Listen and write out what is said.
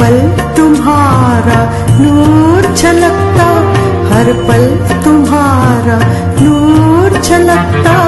पल तुम्हारा नूर छलकता हर पल तुम्हारा नूर छलकता।